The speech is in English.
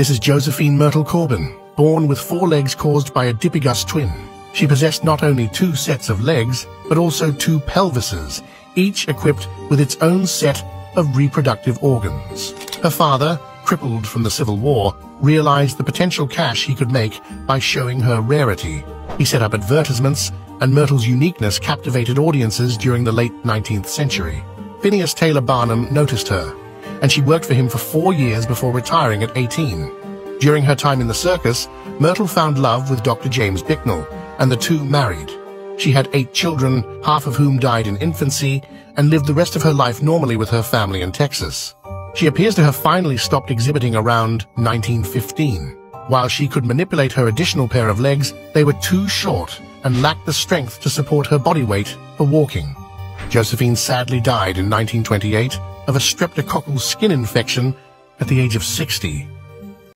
This is Josephine Myrtle Corbin, born with four legs caused by a Dipygus twin. She possessed not only two sets of legs, but also two pelvises, each equipped with its own set of reproductive organs. Her father, crippled from the Civil War, realized the potential cash he could make by showing her rarity. He set up advertisements, and Myrtle's uniqueness captivated audiences during the late 19th century. Phineas Taylor Barnum noticed her, and she worked for him for four years before retiring at 18. During her time in the circus, Myrtle found love with Dr. James Bicknell, and the two married. She had eight children, half of whom died in infancy, and lived the rest of her life normally with her family in Texas. She appears to have finally stopped exhibiting around 1915. While she could manipulate her additional pair of legs, they were too short and lacked the strength to support her body weight for walking. Josephine sadly died in 1928 of a streptococcal skin infection at the age of 60.